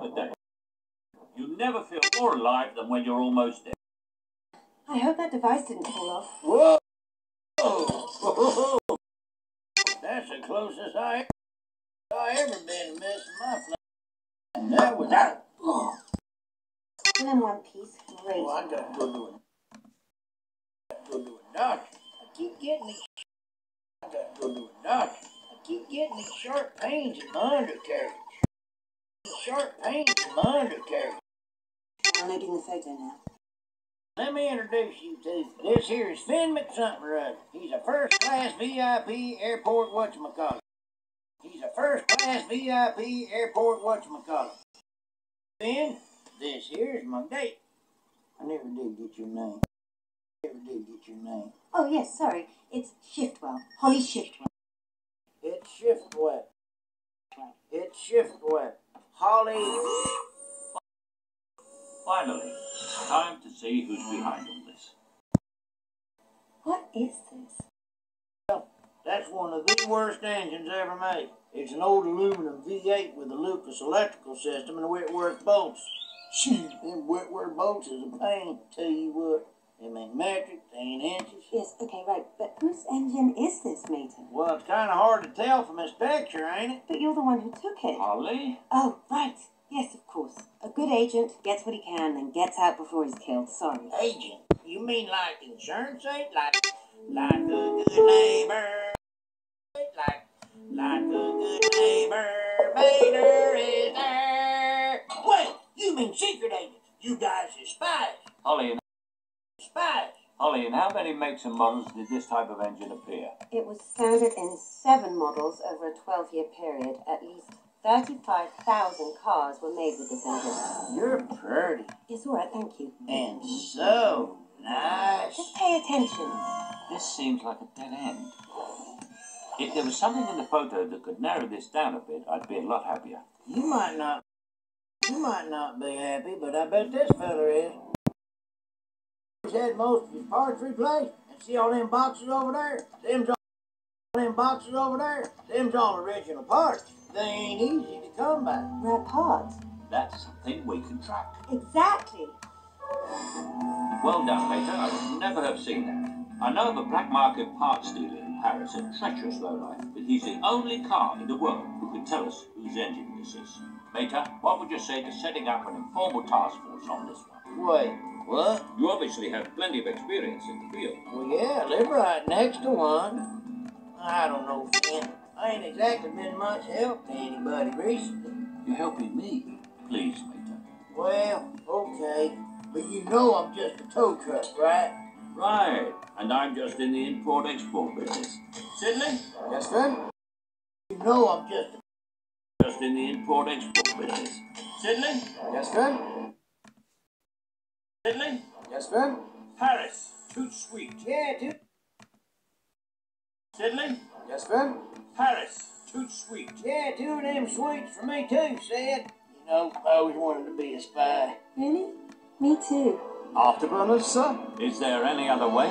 up a day. You never feel more alive than when you're almost dead. I hope that device didn't fall off. Whoa! Whoa! That's the closest I, I ever been to missing my flight. And that was out. Oh, Still in one piece. Great. I got to go to a, go to a doctor. I keep getting these. I got to go to a doctor. I keep getting these sharp pains in my undercarriage. These sharp pains in my undercarriage. Downloading the photo now. Let me introduce you to this here is Finn McSomething or other. He's a first class VIP airport whatchamacallit. He's a first class VIP airport whatchamacallit. Finn, this here is my date. I never did get your name. Never did get your name. Oh, yes, sorry. It's Shiftwell. Holley Shiftwell. It's Shiftwell. It's Shiftwell. Holley. Finally, time to see who's behind all this. What is this? That's one of the worst engines ever made. It's an old aluminum V8 with a Lucas electrical system and Whitworth bolts. Shoot, them Whitworth bolts is a pain, tell you what. Them ain't metric, they ain't inches. Yes, okay, right. But whose engine is this, Mater? Well, it's kind of hard to tell from this picture, ain't it? But you're the one who took it. Holley? Oh, right. Yes, of course. A good agent gets what he can and gets out before he's killed. Sorry. Agent, you mean like insurance agent? Like, like a good neighbor? Like, like a good neighbor, Mater is there. Wait, you mean secret agent? You guys are spies. Holley, and, Holley, in how many makes and models did this type of engine appear? It was standard in seven models over a 12 year period. At least 35,000 cars were made with this engine. You're pretty It's all right, thank you. and so nice. Just pay attention. This seems like a dead end. If there was something in the photo that could narrow this down a bit, I'd be a lot happier. You might not, you might not be happy, but I bet this fella is. He's had most of his parts replaced. And see all them boxes over there? Them's all them boxes over there. Them's all original parts. They ain't easy to come by. Rare parts. That's something we can track. Exactly. Well done, Mater. I would never have seen that. I know of a black market parts dealer in Paris, a treacherous lowlife, but he's the only car in the world who can tell us whose engine this is. Mater, what would you say to setting up an informal task force on this one? Wait, what? You obviously have plenty of experience in the field. Well, yeah, I live right next to one. I don't know, Finn. I ain't exactly been much help to anybody recently. You're helping me. Please, Mater. Well, okay. But you know I'm just a tow truck, right? Right, and I'm just in the import-export business. Siddeley? Yes, sir. You know I'm just a Just in the import-export business. Siddeley? Yes, sir. Siddeley? Yes, sir. Paris. Too sweet. Yeah, dude. Siddeley? Yes, sir. Paris. Too sweet. Yeah, two of them sweets for me too, Sid. You know, I always wanted to be a spy. Really? Me too. Afterburners, sir? Is there any other way?